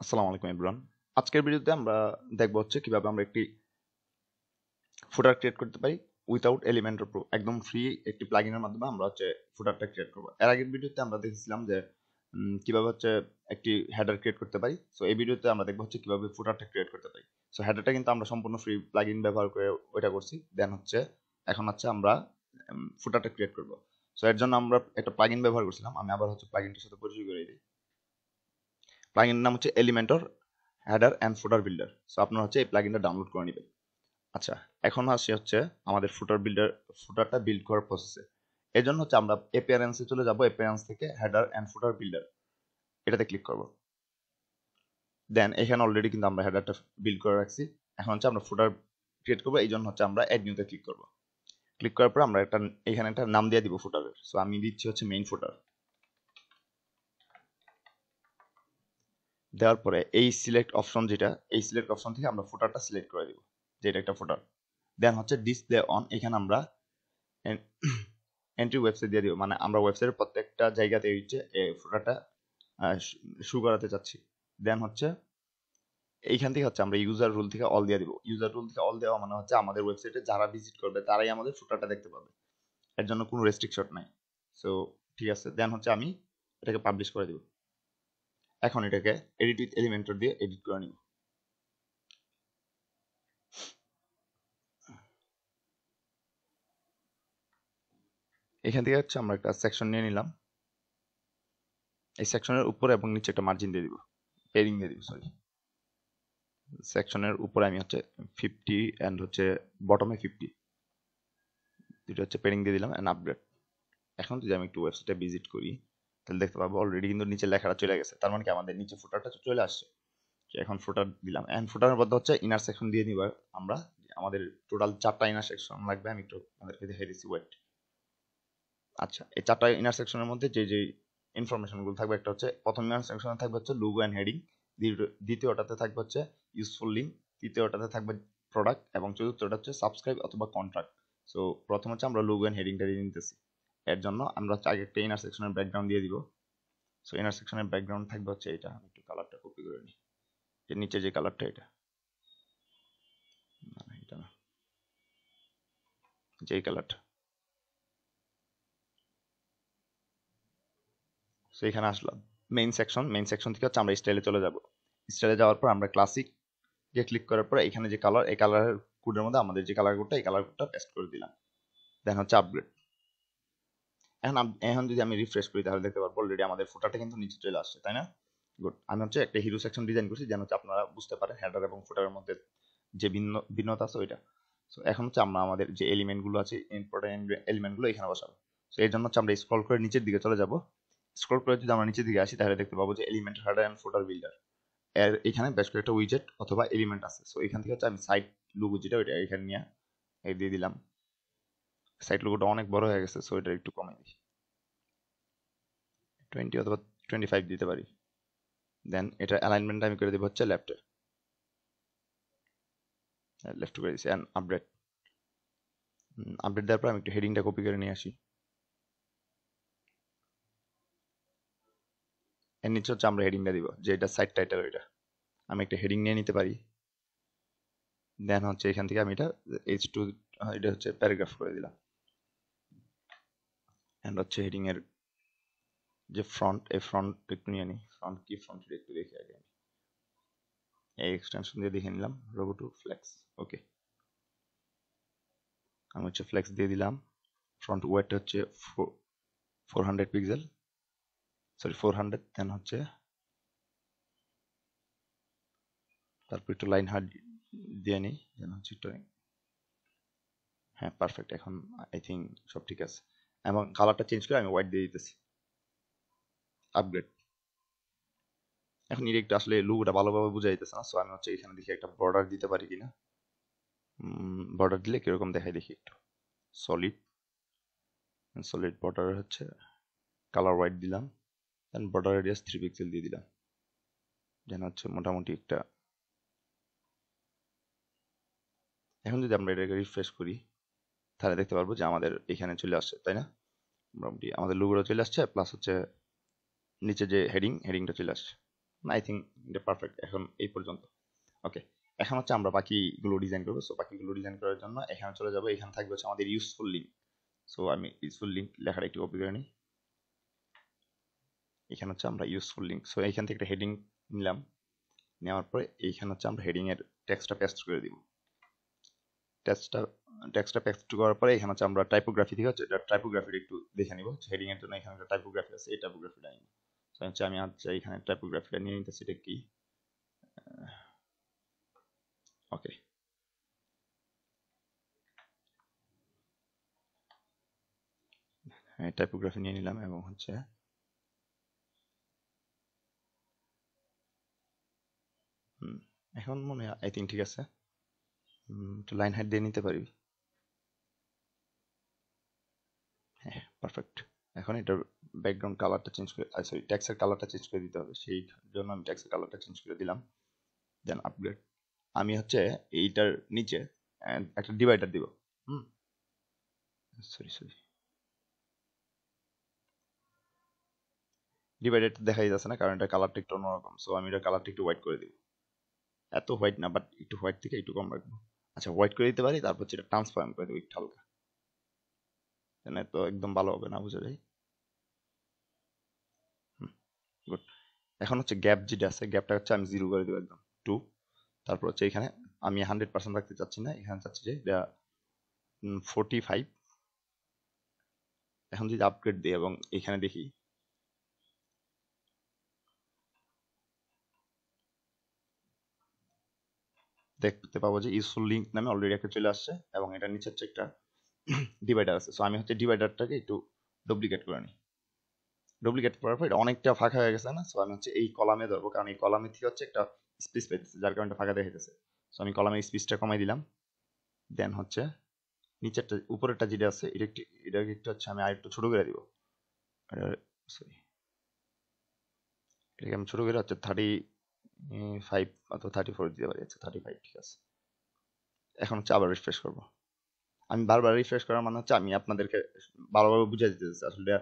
আসসালামু আলাইকুম এভরিওয়ান আজকের ভিডিওতে আমরা দেখব হচ্ছে কীভাবে আমরা একটি ফুটার ক্রিয়েট করতে পারি উইথাউট এলিমেন্টের প্রো একদম ফ্রি একটি প্লাগইনের মাধ্যমে আমরা হচ্ছে ফুটারটা ক্রিয়েট করব। এর আগের ভিডিওতে আমরা দেখেছিলাম যে কীভাবে হচ্ছে একটি হেডার ক্রিয়েট করতে পারি। সো এই ভিডিওতে আমরা দেখব হচ্ছে কীভাবে ফুটারটা ক্রিয়েট করতে পারি। সো হেডারটা কিন্তু আমরা সম্পূর্ণ ফ্রি প্লাগইন ব্যবহার করে ওইটা করছি। দেন হচ্ছে, এখন হচ্ছে আমরা ফুটারটা ক্রিয়েট করব। সো এর জন্য আমরা একটা প্লাগইন ব্যবহার করছিলাম। আমি আবার হচ্ছে প্লাগইনটার সাথে পরিচয় করে দিই। প্লাগইনের নাম হচ্ছে Elementor header and footer builder so আপনারা হচ্ছে এই প্লাগইনটা ডাউনলোড করে নেবেন। আচ্ছা এখন আসি হচ্ছে আমাদের ফুটার বিল্ডার ফুটারটা বিল্ড করার প্রসেসে এর জন্য হচ্ছে আমরা অ্যাপিয়ারেন্সে চলে যাব অ্যাপিয়ারেন্স থেকে হেডার অ্যান্ড ফুটার বিল্ডার এটাতে ক্লিক করব। দেন এখানে অলরেডি কিন্তু আমরা হেডারটা বিল্ড করে রাখছি। এখন হচ্ছে আমরা ফুটার ক্রিয়েট করব এই জন্য হচ্ছে আমরা অ্যাড নিউতে ক্লিক করব। ক্লিক করার পর আমরা একটা, এখানে একটা নাম দিয়ে দিব ফুটারের সো আমি দিচ্ছি হচ্ছে মেইন ফুটার দেওয়ার পরে এই সিলেক্ট অপশন যেটা, এই সিলেক্ট অপশন থেকে আমরা ফুটারটা সিলেক্ট করে দিব। যে এটা একটা ফুটার দেন হচ্ছে ডিসপ্লে অন এখানে আমরা এন্ট্রি ওয়েবসাইট দিয়ে দিব। মানে আমরা ওয়েবসাইটের প্রত্যেকটা জায়গাতে হচ্ছে এই ফুটারটা শু করাতে চাচ্ছি। দেন হচ্ছে এইখান থেকে হচ্ছে আমরা ইউজার রুল থেকে অল দিয়ে দিব। ইউজার রুল থেকে অল দেওয়া মানে হচ্ছে আমাদের ওয়েবসাইটে যারা ভিজিট করবে, তারাই আমাদের ফুটারটা দেখতে পাবে। এর জন্য কোনো রেস্ট্রিকশন নাই। সো ঠিক আছে। দেন হচ্ছে আমি এটাকে পাবলিশ করে দিব। এখন এটাকে এডিট উইথ এলিমেন্টর দিয়ে এডিট করে নিব। এখান থেকে হচ্ছে আমরা একটা সেকশন নিয়ে নিলাম। এই সেকশনের উপরে এবং নিচে একটা মার্জিন দিয়ে দিব। পেরিং দিয়ে দিব সরি সেকশনের উপরে আমি হচ্ছে ফিফটি অ্যান্ড হচ্ছে বটমে ফিফটি দুটো হচ্ছে পেরিং দিয়ে দিলাম অ্যান্ড আপডেট এখন যদি আমি একটু ওয়েবসাইটে ভিজিট করি তাহলে দেখতে পাবো অলরেডি কিন্তু নিচে লেখাটা চলে গেছে। তার মানে কি? আমাদের নিচে ফুটারটা চলে আসছে। এখন ফুটার দিলাম। এন্ড ফুটারের মধ্যে হচ্ছে ইনার সেকশন দিয়ে নিব। আমরা আমাদের টোটাল চারটা ইনার সেকশন লাগবে। আমি একটু আমাদেরকে দেখে দিচ্ছি। ওয়েট আচ্ছা এই চারটা ইনার সেকশনের মধ্যে যে যে ইনফরমেশনগুলো থাকবে, একটা হচ্ছে প্রথম ইনার সেকশনে থাকবে হচ্ছে লুগো অ্যান্ড হেডিং দ্বিতীয়টাতে থাকবে হচ্ছে ইউজফুল লিঙ্ক তৃতীয়টাতে থাকবে প্রোডাক্ট এবং চতুর্থটা হচ্ছে সাবস্ক্রাইব অথবা কন্ট্রাক্ট সো প্রথম হচ্ছে আমরা লুগো অ্যান্ড হেডিংটা দিয়ে নিতেছি। এর জন্য আমরা আগে একটা ইনার সেকশনের ব্যাকগ্রাউন্ড দিয়ে দিব। সো ইনার সেকশনের ব্যাকগ্রাউন্ড থাকবে হচ্ছে এটা আমি একটু কালারটা কপি করে নিই যে নিচে যে কালারটা এটা। না এটা না। যেই কালারটা সো এখানে আসলাম। মেইন সেকশন মেইন সেকশন থেকে হচ্ছে আমরা স্টাইলে চলে যাব। স্টাইলে যাওয়ার পর আমরা ক্লাসিক যে ক্লিক করার পর এখানে যে কালার এই কালারের কোডের মধ্যে আমাদের যে কালার কোডটা এই কালার কোডটা পেস্ট করে দিলাম। দেন হচ্ছে আপগ্রেড এখন এখন যদি আমি রিফ্রেশ করি তাহলে দেখতে পারব অলরেডি আমাদের ফুটারটা কিন্তু নিচে চলে আসছে, তাই না? গুড আমি হচ্ছে একটা হিরো সেকশন ডিজাইন করছি যেন হচ্ছে আপনারা বুঝতে পারেন হেডার এবং ফুটারের মধ্যে যে ভিন্ন, ভিন্নতা আছে ওইটা। সো এখন হচ্ছে আমরা আমাদের যে এলিমেন্টগুলো আছে ইম্পর্টেন্ট এলিমেন্টগুলো এখানে বসাবো। সো এর জন্য হচ্ছে আমরা স্ক্রল করে নিচের দিকে চলে যাব। স্ক্রল করে যদি আমরা নিচের দিকে আসি তাহলে দেখতে পাবো যে element header and footer builder এর এখানে বেশ কয়েকটা উইজেট অথবা এলিমেন্ট আছে। সো এখান থেকে হচ্ছে আমি সাইড লুগো যেটা ওইটা এখানে নিয়ে দিয়ে দিলাম। সাইড লুগোটা অনেক বড় হয়ে গেছে সো এটা একটু কমে দিই। টোয়েন্টি অথবা টোয়েন্টি ফাইভ দিতে পারি। দেন এটা অ্যালাইনমেন্ট আমি করে দেবো হচ্ছে লেফটে লেফট করে দিচ্ছি অ্যান্ড আপডেট আপডেট দেওয়ার পর আমি একটু হেডিংটা কপি করে নিয়ে আসি। এর নিচে হচ্ছে আমরা হেডিংটা দিব, যে এটা সাইড টাইটেল ওইটা। আমি একটা হেডিং নিয়ে নিতে পারি। দেন হচ্ছে এখান থেকে আমি এটা এইচ টু এটা হচ্ছে প্যারাগ্রাফ করে দিলাম। অ্যান্ড হচ্ছে হেডিং এর যে ফ্রন্ট এই ফ্রন্ট একটু নিয়ে নিই। ফ্রন্ট কি? ফ্রন্ট একটু দেখি আগে। আমি এই এক্সটেনশন দিয়ে দেখে নিলাম। রোবো টু ফ্লেক্স ওকে আমি হচ্ছে ফ্লেক্স দিয়ে দিলাম। ফ্রন্ট ওয়েট হচ্ছে four hundred pixel sorry four hundred then হচ্ছে তারপর একটু লাইন হার্ড দিয়ে নিই যেন হচ্ছে হ্যাঁ পারফেক্ট এখন আই থিঙ্ক সব ঠিক আছে। এবং কালারটা চেঞ্জ করে আমি হোয়াইট দিয়ে দিতেছি। আপগ্রেড এখন একটু আসলে লুকটা ভালোভাবে বোঝা যাইতেছে না সো আমি হচ্ছে এখানে দেখি একটা বর্ডার দিতে পারি কিনা। বর্ডার দিলে কীরকম দেখায় দেখি একটু। সলিড সলিড বর্ডার হচ্ছে কালার হোয়াইট দিলাম। Then border radius three pixel দিয়ে দিলাম। যেন হচ্ছে মোটামুটি একটা এখন যদি আমরা এটাকে রিফ্রেশ করি তাহলে দেখতে পারব যে আমাদের এখানে চলে আসছে, তাই না? মোটামুটি আমাদের লুগোটা চলে আসছে প্লাস হচ্ছে নিচে যে হেডিং হেডিংটা চলে আসছে। আই থিঙ্ক এটা পারফেক্ট এখন এই পর্যন্ত। ওকে এখন হচ্ছে আমরা বাকিগুলো ডিজাইন করব। সো বাকিগুলো ডিজাইন করার জন্য এখানে চলে যাব। এখানে থাকবে হচ্ছে আমাদের ইউজফুল লিঙ্ক সো আমি ইউজফুল লিঙ্ক লেখার একটু কপি করে নিই। এখানে হচ্ছে আমরা ইউজফুল লিঙ্ক সো এইখান থেকে একটা হেডিং নিলাম। নেওয়ার পরে এইখানে হচ্ছে আমরা হেডিংয়ের টেক্সটটা পেস্ট করে দিব। টেক্সটটা টেক্সটটা পেস্ট করার পরে এখানে হচ্ছে আমরা টাইপোগ্রাফি ঠিক আছে এটা টাইপোগ্রাফিটা একটু দেখে নিব। হেডিং এর জন্য এখানে একটা টাইপোগ্রাফি আছে, এই টাইপোগ্রাফিটা নিব। সো হচ্ছে আমি হচ্ছে এখানে টাইপোগ্রাফিটা নিয়ে নিতেছি, এটা কি? ওকে হ্যাঁ টাইপোগ্রাফি নিয়ে নিলাম এবং হচ্ছে এখন মনে হয় আই থিঙ্ক ঠিক আছে। একটু লাইন হাইট দিয়ে নিতে পারি হ্যাঁ পারফেক্ট এখন এটার ব্যাকগ্রাউন্ড কালারটা চেঞ্জ করে সরি ট্যাক্সের কালারটা চেঞ্জ করে দিতে হবে। সেই জন্য আমি ট্যাক্সের কালারটা চেঞ্জ করে দিলাম। দেন আপগ্রেড আমি হচ্ছে এইটার নিচে একটা ডিভাইডার দিব। হুম? সরি সরি ডিভাইডারটা দেখাই যাচ্ছে না, কারণ এটা কালারটা একটু অন্যরকম। সো আমি এটা কালারটা একটু হোয়াইট করে দিব। এত হোয়াইট না বাট একটু হোয়াইট থেকে একটু কম রাখব। আচ্ছা হোয়াইট করে দিতে পারি, তারপর সেটা ট্রান্সফার্ম করে দেবো একটু হালকা। তো একদম ভালো হবে না, বুঝে যাই? গুড এখন হচ্ছে গ্যাপ যেটা আছে গ্যাপটা হচ্ছে আমি জিরো করে দেবো একদম টু তারপর হচ্ছে এখানে আমি হান্ড্রেড পার্সেন্ট রাখতে চাচ্ছি না, এখানে চাচ্ছি যে এটা ফোরটি ফাইভ এখন যদি আপগ্রেড দিই এবং এখানে দেখি, দেখতে পাবো যে ইউজফুল লিঙ্ক নামে অলরেডি একটা চলে আসছে এবং এটা নিচে হচ্ছে একটা ডিভাইডার আছে। সো আমি হচ্ছে ডিভাইডারটাকে একটু ডুপ্লিকেট করে নিই। ডুপ্লিকেট করার পর এটা অনেকটা ফাঁকা হয়ে গেছে না? সো আমি হচ্ছে এই কলামে ধরবো। কারণ এই কলামে থেকে হচ্ছে একটা স্পেস পেতেছে, যার কারণে ফাঁকা দেখা যাচ্ছে সো আমি কলামের স্পেসটা কমাই দিলাম। দেন হচ্ছে নিচেরটা, উপরেরটা যেটা আছে, এটা একটু, এটাকে একটু হচ্ছে আমি আর একটু ছোট করে দিব। সরি এটাকে আমি ছোট করে হচ্ছে থার্টি ফাইভ অথবা থার্টি ফোর দিতে পারি। আচ্ছা থার্টি ফাইভ ঠিক আছে। এখন হচ্ছে আবার রিফ্রেশ করব। আমি বারবার রিফ্রেশ করার মানে হচ্ছে আমি আপনাদেরকে ভালোভাবে বুঝিয়ে দিতে চাচ্ছি আসলে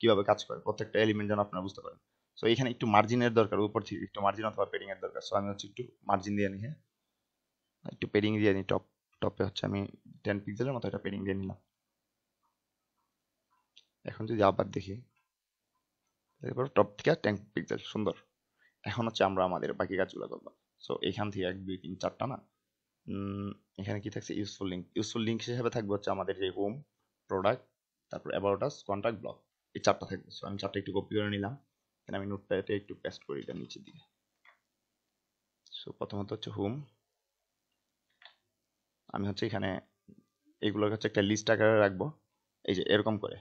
কীভাবে কাজ করে, প্রত্যেকটা এলিমেন্ট যেন আপনারা বুঝতে পারেন। সো এখানে একটু মার্জিনের দরকার, উপর থেকে একটু মার্জিন অথবা পেডিং এর দরকার। সো আমি হচ্ছে একটু মার্জিন দিয়ে নিই হ্যাঁ? একটু পেডিং দিয়ে নিই টপ টপে হচ্ছে আমি টেন পিক্সেলের মতো একটা পেডিং দিয়ে নিলাম। এখন যদি আবার দেখি, এরপর টপ থেকে টেন পিক্সেল সুন্দর। এখন হচ্ছে আমরা আমাদের বাকি কাজগুলো করব। সো এখান থেকে এক, দুই, তিন, চারটা না? এখানে কি থাকছে? ইউজফুল লিঙ্ক ইউজফুল লিঙ্ক হিসেবে থাকবে হচ্ছে আমাদের যে হোম প্রোডাক্ট তারপর অ্যাবাউটাস কন্ট্যাক্ট ব্লক এই চারটা থাকবে। সো আমি চারটা একটু কপি করে নিলাম। এখানে আমি নোটপ্যাডে একটু পেস্ট করি এটা নিচের দিকে সো প্রথমত হচ্ছে হোম আমি হচ্ছে এখানে এগুলোর হচ্ছে একটা লিস্ট আকারে রাখব। এই যে, এরকম করে।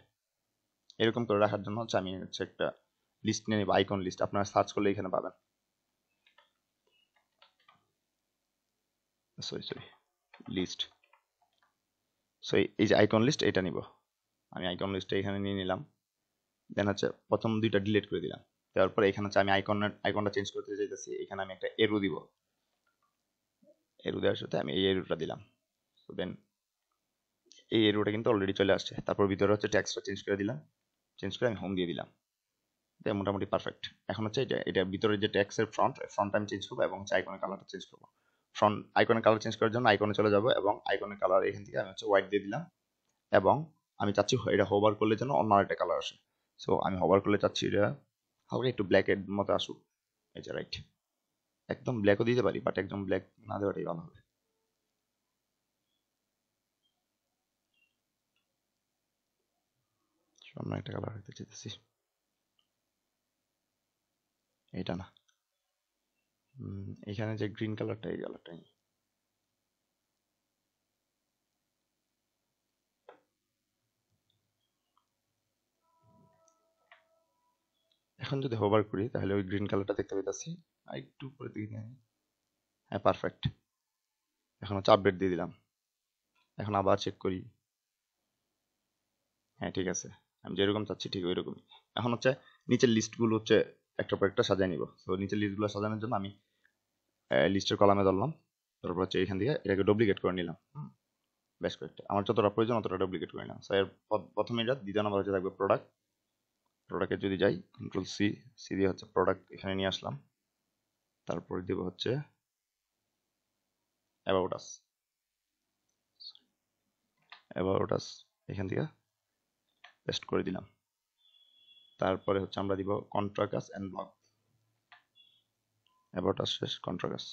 এরকম করে রাখার জন্য হচ্ছে আমি হচ্ছে একটা লিস্ট নিয়ে নেব আইকন লিস্ট আপনারা সার্চ করলে এখানে পাবেন। সরি সরি লিস্ট সো এই যে আইকন লিস্ট এটা নিব। আমি আইকন লিস্টটা এখানে নিয়ে নিলাম। দেন হচ্ছে প্রথম দুইটা ডিলিট করে দিলাম। দেওয়ার পরে এখানে হচ্ছে আমি আইকন আইকনটা চেঞ্জ করতে চাইতেছি। এখানে আমি একটা এরু দিব। এরু দেওয়ার সাথে আমি এই এরুটা দিলাম। সো দেন এই এরুটা কিন্তু অলরেডি চলে আসছে। তারপর ভিতরে হচ্ছে ট্যাক্সটা চেঞ্জ করে দিলাম। চেঞ্জ করে আমি হোম দিয়ে দিলাম। মোটামুটি পারফেক্ট এখন হচ্ছে এটা এটা ভিতরে যে ট্যাক্সের ফ্রন্ট ফ্রন্ট আমি চেঞ্জ করব এবং হচ্ছে আইকনের কালারটা চেঞ্জ করব। ফ্রন্ট আইকনের কালার চেঞ্জ করার জন্য আইকনে চলে যাব এবং আইকনের কালার এখান থেকে আমি হচ্ছে হোয়াইট দিয়ে দিলাম এবং আমি চাচ্ছি এটা হোভার করলে যেন অন্য একটা কালার আসে। সো আমি হোভার করলে চাচ্ছি এটা হালকা একটু ব্ল্যাকের মতো আসুক। এই যে রাইট একদম ব্ল্যাকও দিতে পারি বাট একদম ব্ল্যাক না দেওয়াটাই ভালো হবে। অন্য একটা কালার রাখতে চাইতেছি। এটা না। এখানে যে গ্রিন কালারটা এই কালারটাই এখন যদি হোভার করি, তাহলে ওই গ্রিন কালারটা দেখতে পেতেছি আর একটু উপরে দিকে হ্যাঁ পারফেক্ট এখন হচ্ছে আপডেট দিয়ে দিলাম। এখন আবার চেক করি। হ্যাঁ ঠিক আছে। আমি যেরকম চাচ্ছি ঠিক ওই রকমই এখন হচ্ছে নিচের লিস্টগুলো হচ্ছে একটা পর একটা সাজায় নিব। তো নিচের লিস্টগুলো সাজানোর জন্য আমি লিস্টের কলামে ধরলাম। তারপর হচ্ছে এখান থেকে এটাকে ডুপ্লিকেট করে নিলাম। বেশ কয়েকটা। আমার যতটা প্রয়োজন অতটা ডুপ্লিকেট করে নিলাম। স্যার প্রথমে এটা দ্বিতীয় নম্বর হচ্ছে থাকবে প্রোডাক্ট প্রোডাক্টে যদি যাই কন্ট্রোল সি সি দিয়ে হচ্ছে প্রোডাক্ট এখানে নিয়ে আসলাম। তারপরে দিব হচ্ছে অ্যাবাউট আস অ্যাবাউট আস এখান থেকে পেস্ট করে দিলাম। তারপরে হচ্ছে আমরা দিব contact us and block about us শেষ কন্ট্রাকাস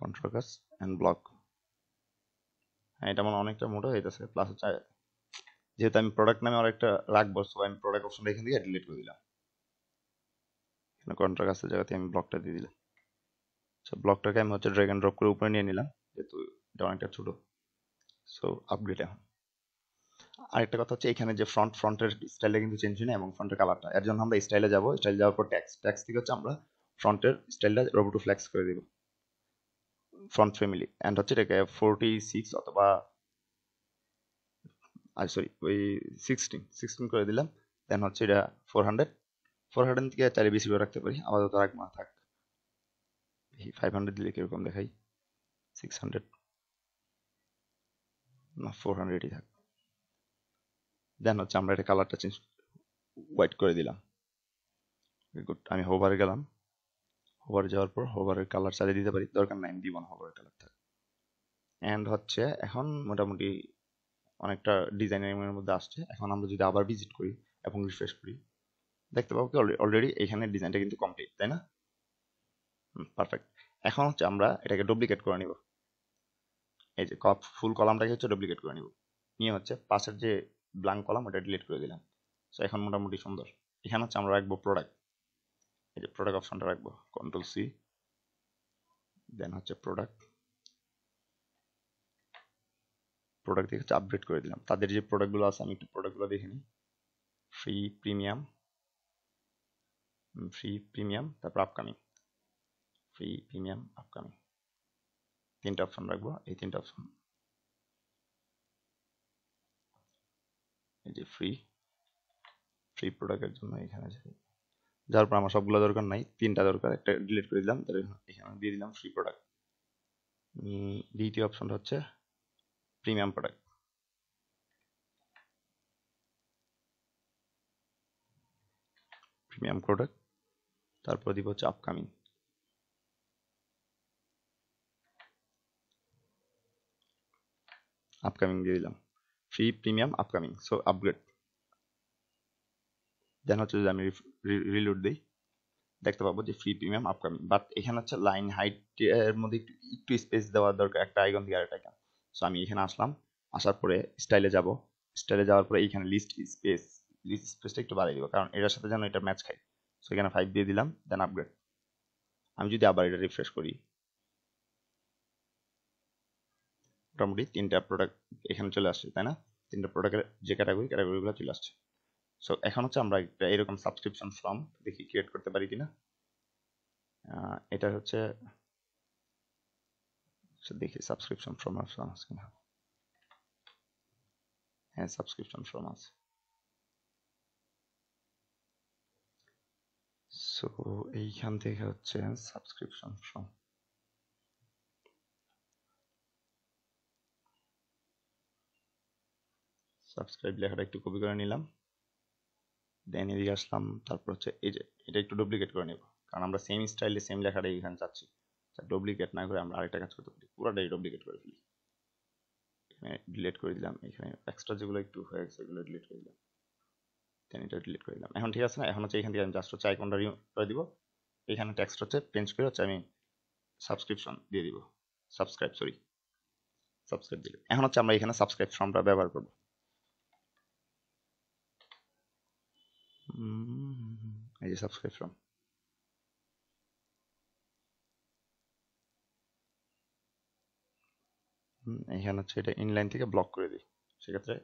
কন্ট্রাকাস অ্যান্ড ব্লক হ্যাঁ এটা আমার অনেকটা মোটা হইতেছে। প্লাস হচ্ছে যেহেতু আমি প্রোডাক্ট নামে আরেকটা রাখব সো আমি প্রোডাক্ট অপশনটা এখান থেকে ডিলিট করে দিলাম। এখানে কন্ট্রাকাসের জায়গাতে আমি ব্লকটা দিয়ে দিলাম। সো ব্লকটাকে আমি হচ্ছে ড্র্যাগ অ্যান্ড ড্রপ করে উপরে নিয়ে নিলাম, যেহেতু এটা অনেকটা ছোটো। সো আপগ্রেড এখন। আরেকটা কথা হচ্ছে, এখানে যে ফ্রন্ট ফ্রন্টের স্টাইলটা কিন্তু চেঞ্জ হয় না এবং ফ্রন্টের কালারটা এর জন্য আমরা স্টাইলে যাব। স্টাইল যাওয়ার পর ট্যাক্স ট্যাক্স থেকে হচ্ছে আমরা ফ্রন্টের স্টাইলটা রোবোটো ফ্লেক্স করে দিব। Front family. অ্যান্ড হচ্ছে এটাকে ফোরটি সিক্স অথবা আর সরি ওই সিক্সটিন সিক্সটিন করে দিলাম। দেন হচ্ছে এটা ফোর হান্ড্রেড ফোর হান্ড্রেড থেকে চাইলে বেশি করে রাখতে পারি। আপাতত রাখব না থাক। ফাইভ হান্ড্রেড দিলে কীরকম দেখাই? সিক্স হান্ড্রেড না ফোর হান্ড্রেডই থাক। দেন হচ্ছে আমরা এটা কালারটা চেঞ্জ হোয়াইট করে দিলাম। গুড আমি হোভারে গেলাম। হোভারে যাওয়ার পর হোভারের কালার চালিয়ে দিতে পারি। দরকার নাই দিব না হোভারের কালার থাক অ্যান্ড হচ্ছে এখন মোটামুটি অনেকটা ডিজাইনের মধ্যে আসছে। এখন আমরা যদি আবার ভিজিট করি এবং রিফ্রেশ করি, দেখতে পাবো কি অলরেডি এখানে ডিজাইনটা কিন্তু কমপ্লিট তাই না? পারফেক্ট এখন হচ্ছে আমরা এটাকে ডুপ্লিকেট করে নিব। এই যে ফুল কলামটাকে হচ্ছে ডুপ্লিকেট করে নিব। নিয়ে হচ্ছে পাশের যে ব্ল্যাঙ্ক কলাম, ওটা ডিলিট করে দিলাম। সো এখন মোটামুটি সুন্দর। এখানে হচ্ছে আমরা রাখব প্রোডাক্ট এই যে প্রোডাক্ট অপশনটা রাখব কন্ট্রোল সি দেন হচ্ছে প্রোডাক্ট প্রোডাক্ট হচ্ছে আপডেট করে দিলাম। তাদের যে প্রোডাক্টগুলো আছে, আমি একটু প্রোডাক্টগুলো দেখে নিই। ফ্রি প্রিমিয়াম ফ্রি প্রিমিয়াম তারপর আপকামিং ফ্রি প্রিমিয়াম আপকামিং তিনটা অপশন রাখব, এই তিনটা অপশন এই যে ফ্রি ফ্রি প্রোডাক্টের জন্য এখানে যার পর আমার সবগুলো দরকার নাই, তিনটা দরকার, একটা ডিলিট করে দিলাম এখানে দিয়ে দিলাম ফ্রি প্রোডাক্ট দ্বিতীয় অপশনটা হচ্ছে প্রিমিয়াম প্রোডাক্ট প্রিমিয়াম প্রোডাক্ট তারপর দিব হচ্ছে আপকামিং আপকামিং দিয়ে দিলাম। Free premium upcoming so upgrade then হচ্ছে যদি আমি রিলোড দিই, দেখতে পাবো যে ফ্রি প্রিমিয়াম আপকামিং বাট এখানে হচ্ছে লাইন হাইট এর মধ্যে একটু একটু স্পেস দেওয়ার দরকার, একটা আইকন দিয়ে আরেকটা আইকন সো আমি এখানে আসলাম, আসার পরে স্টাইলে যাব। স্টাইলে যাওয়ার পরে এইখানে লিস্ট স্পেস লিস্ট স্পেসটা একটু বাড়িয়ে দিব, কারণ এটার সাথে যেন এটা ম্যাচ খাই সো এখানে ফাইভ দিয়ে দিলাম দেন আপগ্রেড আমি যদি আবার এটা রিফ্রেশ করি, মোটামুটি তিনটা প্রোডাক্ট এখানে চলে আসছে, তাই না? তিনটা প্রোডাক্টের যে ক্যাটাগরি ক্যাটাগরিগুলো চলে আসছে। সো এখন হচ্ছে আমরা একটা এরকম সাবস্ক্রিপশন ফর্ম দেখি ক্রিয়েট করতে পারি কিনা। এটা হচ্ছে দেখি সাবস্ক্রিপশন ফর্ম আছে কিনা। হ্যাঁ সাবস্ক্রিপশন ফর্ম আছে। সো এইখান থেকে হচ্ছে সাবস্ক্রিপশন ফর্ম সাবস্ক্রাইব লেখাটা একটু কপি করে নিলাম। দেন এদিকে আসলাম, তারপর হচ্ছে এই যে, এটা একটু ডুপ্লিকেট করে নেব। কারণ আমরা সেম স্টাইলে সেম লেখাটা এখানে চাচ্ছি। ডুপ্লিকেট না করে আমরা আরেকটা কাজ করতে পারি। পুরোটাই ডুপ্লিকেট করে ফেলি। এখানে ডিলিট করে দিলাম, এখানে এক্সট্রা যেগুলো একটু হয়ে গেছে এগুলো ডিলিট করে দিলাম। দেন এটা ডিলিট করে দিলাম। এখন ঠিক আছে না? এখন হচ্ছে এখান থেকে আমি জাস্ট হচ্ছে আইকনটা রিমুভ করে দিব। এখানে টেক্সট হচ্ছে চেঞ্জ করে হচ্ছে আমি সাবস্ক্রিপশন দিয়ে দিব। সাবস্ক্রাইব সরি সাবস্ক্রাইব দিলে এখন হচ্ছে আমরা এখানে সাবস্ক্রাইব ফর্মটা ব্যবহার করব। এই যে সাবস্ক্রাইব ফর্ম এখানে হচ্ছে এটা ইনলাইন থেকে ব্লক করে দিই। সেক্ষেত্রে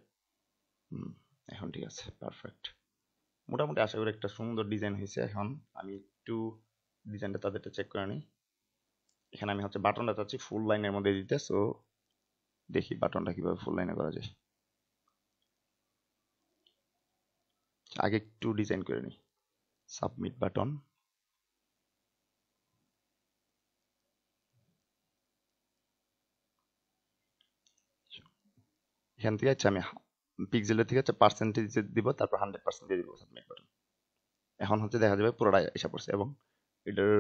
এখন ঠিক আছে পারফেক্ট মোটামুটি আশা করি একটা সুন্দর ডিজাইন হয়েছে এখন। আমি একটু ডিজাইনটা তাদেরটা চেক করে নিই। এখানে আমি হচ্ছে বাটনটা চাচ্ছি ফুল লাইনের মধ্যে দিতে সো দেখি বাটনটা কীভাবে ফুল লাইনে করা যায়। আগে একটু ডিজাইন করে নিই। সাবমিট বাটন এখান থেকে হচ্ছে আমি পিক্সেলের থেকে হচ্ছে পার্সেন্টেজ দিব, তারপর হান্ড্রেড পার্সেন্ট দিয়ে দিব সাবমিট বাটন এখন হচ্ছে দেখা যাবে পুরোটাই এসে পড়ছে এবং এটার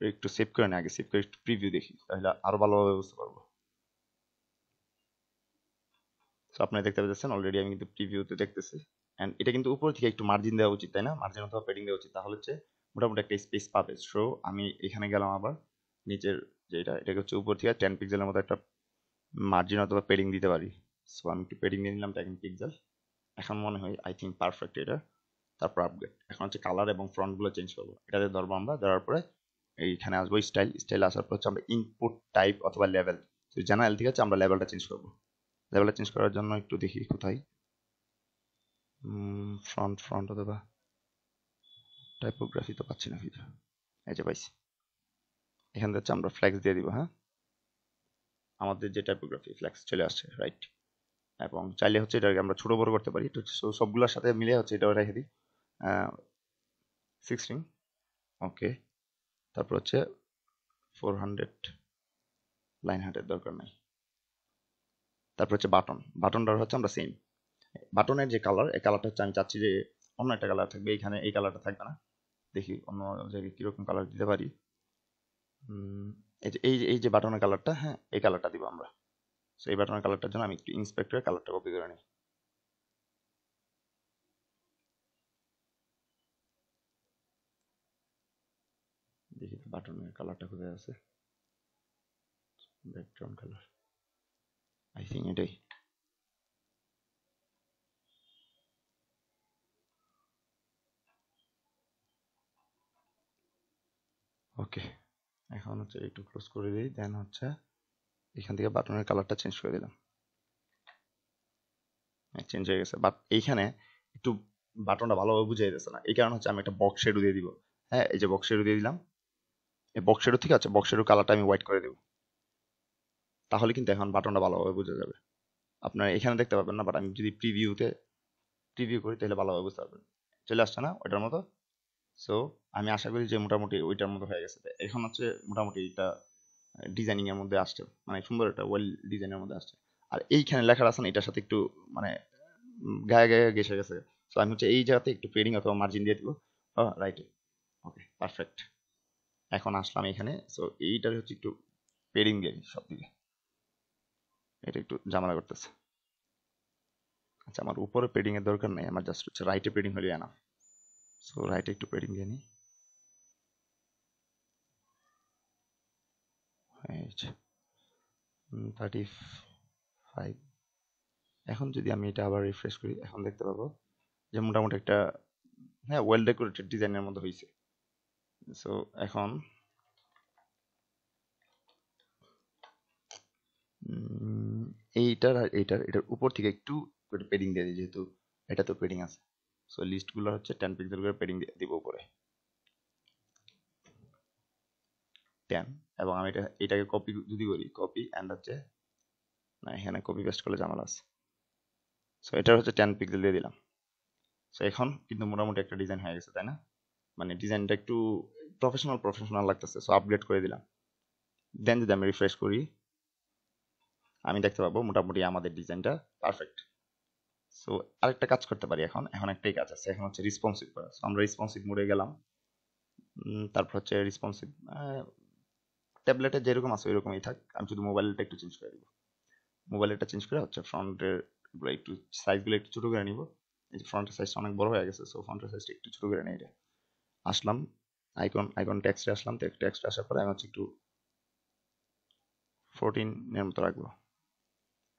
একটু সেভ করে নিই আগে সেভ করে একটু প্রিভিউ দেখি, তাহলে আরও ভালোভাবে বুঝতে পারব। আপনি দেখতে পাচ্ছেন অলরেডি আমি কিন্তু প্রিভিউতে দেখতেছি। এন্ড এটা কিন্তু উপর থেকে একটু মার্জিন দেওয়া উচিত, তাই না? মার্জিন অথবা পেডিং দেওয়া উচিত। তাহলে হচ্ছে মোটামুটি একটা স্পেস পাবে। সো আমি এখানে গেলাম আবার। নিচের যেটা এটাকে হচ্ছে উপর থেকে টেন পিক্সেলের মতো একটা মার্জিন অথবা পেডিং দিতে পারি। সো আমি একটু পেডিং দিয়ে নিলাম টেন পিক্সেল এখন মনে হয় আই থিঙ্ক পারফেক্ট এটা। তারপর আপগ্রেড এখন হচ্ছে কালার এবং ফ্রন্টগুলো চেঞ্জ করব। এটাতে ধরবো আমরা। ধরার পরে এইখানে আসব স্টাইল স্টাইল আসার পর হচ্ছে আমরা ইনপুট টাইপ অথবা লেভেল তো জেনারেল ঠিক আছে, আমরা লেভেলটা চেঞ্জ করব। লেভেলটা চেঞ্জ করার জন্য একটু দেখি কোথায়। ফ্রন্ট ফ্রন্ট অথবা টাইপোগ্রাফি তো পাচ্ছি না ভিডিও এই যে পাইছি। এখান থেকে আমরা ফ্ল্যাক্স দিয়ে দিব হ্যাঁ? আমাদের যে টাইপোগ্রাফি ফ্ল্যাক্স চলে আসছে রাইট এবং চাইলে হচ্ছে এটাকে আমরা ছোট বড় করতে পারি তো সবগুলোর সাথে মিলে হচ্ছে এটাও রেখে দিই। সিক্সটিন ওকে তারপর হচ্ছে ফোর হান্ড্রেড লাইন হান্ড্রেড দরকার নাই। তারপর হচ্ছে বাটন বাটনটার হচ্ছে আমরা সেম বাটনের যে কালার এই কালারটা হচ্ছে আমি চাচ্ছি যে অন্য একটা কালার থাকবে এইখানে এই কালারটা থাকবে না। দেখি অন্য জায়গায় কীরকম কালার দিতে পারি। এই যে, এই এই যে বাটনের কালারটা হ্যাঁ এই কালারটা দিব আমরা। সো এই বাটনের কালারটার জন্য আমি একটু ইন্সপেক্টরের কালারটা কপি করে নিই। দেখি বাটনের কালারটা কোথায় আছে। ব্যাকগ্রাউন্ড কালার আই থিঙ্ক এটাই। ওকে এখন হচ্ছে একটু ক্লোজ করে দিই দেন হচ্ছে এখান থেকে বাটনের কালারটা চেঞ্জ করে দিলাম। চেঞ্জ হয়ে গেছে। বাট এইখানে একটু বাটনটা ভালোভাবে বুঝাই যাচ্ছে না। এই কারণে হচ্ছে আমি একটা বক্স শেডু দিয়ে দিব। হ্যাঁ এই যে বক্স শেডু দিয়ে দিলাম। এই বক্স শেডু ঠিক আছে বক্স শেডু কালারটা আমি হোয়াইট করে দেব। তাহলে কিন্তু এখন বাটনটা ভালোভাবে বোঝা যাবে। আপনারা এখানে দেখতে পাবেন না বাট আমি যদি প্রিভিউতে প্রিভিউ করি তাহলে ভালোভাবে বুঝতে পারবেন। চলে আসছে না? ওইটার মতো? সো আমি আশা করি যে মোটামুটি ওইটার মতো হয়ে গেছে। এখন হচ্ছে মোটামুটি এটা ডিজাইনিং এর মধ্যে আসছে। মানে সুন্দর একটা ওয়েল ডিজাইনের মধ্যে আসছে। আর এইখানে লেখা আছে না, এটার সাথে একটু মানে গায়ে গায়ে গেসে গেছে। সো আমি হচ্ছে এই জায়গাতে একটু পেডিং অথবা মার্জিন দিয়ে দিব। রাইট ওকে পারফেক্ট এখন আসলাম এখানে। সো এইটার হচ্ছে একটু পেডিং দিয়ে সব দিকে এটা একটু জামালা করতেছে। আচ্ছা আমার উপরে পেডিং এর দরকার নাই, আমার জাস্ট হচ্ছে রাইটে পেডিং হলে এনাফ সো রাইটে একটু পেডিং দিয়ে নিই। থার্টি ফাইভ এখন যদি আমি এটা আবার রিফ্রেশ করি, এখন দেখতে পাবো যে মোটামুটি একটা হ্যাঁ ওয়েল ডেকোরেটেড ডিজাইনের মতো হয়েছে সো এখন এইটার আর এইটার, এটার উপর থেকে একটু পেডিং দিয়ে দিই, যেহেতু এটা তো পেডিং আছে। সো লিস্টগুলো হচ্ছে টেন পিক্সেল করে পেডিং দিব উপরে। টেন এবং আমি এটা, এটাকে কপি যদি করি কপি অ্যান্ড হচ্ছে, না, এখানে কপি পেস্ট করলে ঝামেলা আছে। সো এটা হচ্ছে টেন পিক্সেল দিয়ে দিলাম। সো এখন কিন্তু মোটামুটি একটা ডিজাইন হয়ে গেছে, তাই না? মানে ডিজাইনটা একটু প্রফেশনাল প্রফেশনাল লাগতেছে। সো আপগ্রেড করে দিলাম। দেন যদি আমি রিফ্রেশ করি, আমি দেখতে পাবো মোটামুটি আমাদের ডিজাইনটা পারফেক্ট সো আরেকটা কাজ করতে পারি এখন। এখন একটাই কাজ আছে। এখন হচ্ছে রেসপন্সিভ করা। সো আমরা রেসপন্সিভ মোডে গেলাম। তারপর হচ্ছে রেসপন্সিভ ট্যাবলেটে যেরকম আছে ওইরকমই থাক। আমি শুধু মোবাইলটা একটু চেঞ্জ করে দিব। মোবাইলটা চেঞ্জ করে হচ্ছে ফ্রন্টের একটু সাইজগুলো একটু ছোটো করে নিব। এই যে ফ্রন্টের সাইজটা অনেক বড় হয়ে গেছে সো ফ্রন্টের সাইজটা একটু ছোটো করে নিই আসলাম। আইকন আইকন টেক্সটে আসলাম। তো টেক্সটে আসার পরে আমি হচ্ছে একটু ফোরটিনের মতো রাখব।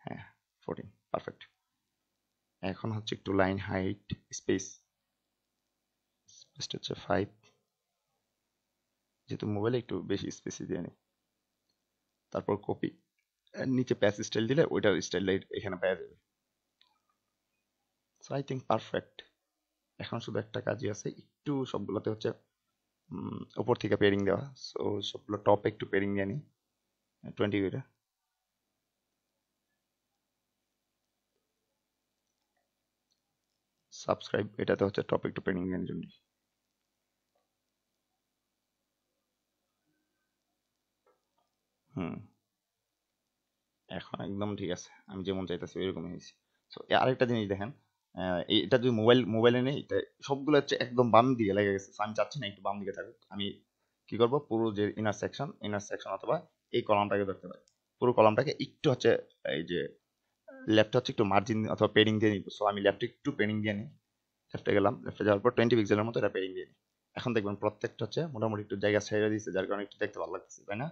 হ্যাঁ ফোরটিন পারফেক্ট এখন হচ্ছে একটু লাইন হাইট স্পেস স্পেসটা হচ্ছে ফাইভ যেহেতু মোবাইলে একটু বেশি স্পেসি দিয়ে নিই। তারপর কপি নিচে প্যাচ স্টাইল দিলে ওইটার স্টাইলটা এখানে পাওয়া যাবে। সো আই থিঙ্ক পারফেক্ট এখন শুধু একটা কাজই আছে, একটু সবগুলোতে হচ্ছে উপর থেকে পেয়ারিং দেওয়া। সো সবগুলো টপে একটু পেয়ারিং দিয়ে নিই। টোয়েন্টি করে সাবস্ক্রাইব, এটাতে হচ্ছে টপ একটু পেন্ডিং এর জন্য এখন একদম ঠিক আছে। আমি যেমন চাইতেছি, ওইরকমই হয়েছে। সো আরেকটা জিনিস দেখেন এটা যদি মোবাইল, মোবাইলে নেই এটা সবগুলো হচ্ছে একদম বাম দিকে লেগে গেছে। আমি চাচ্ছি না একটু বাম দিকে থাকুক। আমি কি করব? পুরো যে ইনার সেকশন ইনার সেকশন অথবা এই কলামটাকে ধরতে পারি। পুরো কলামটাকে একটু হচ্ছে, এই যে লেফট হচ্ছে একটু মার্জিন অথবা পেডিং দিয়ে নিব। সো আমি লেফটে একটু পেডিং দিয়ে নিই। লেফটে গেলাম। লেফটে যাওয়ার পর টোয়েন্টি পিক্সেলের মতো এটা পেডিং দিয়ে নিই। এখন দেখবেন প্রত্যেকটা হচ্ছে মোটামুটি একটু জায়গা ছেড়ে দিয়েছে, যার কারণে একটু দেখতে ভালো লাগতেছে, তাই না?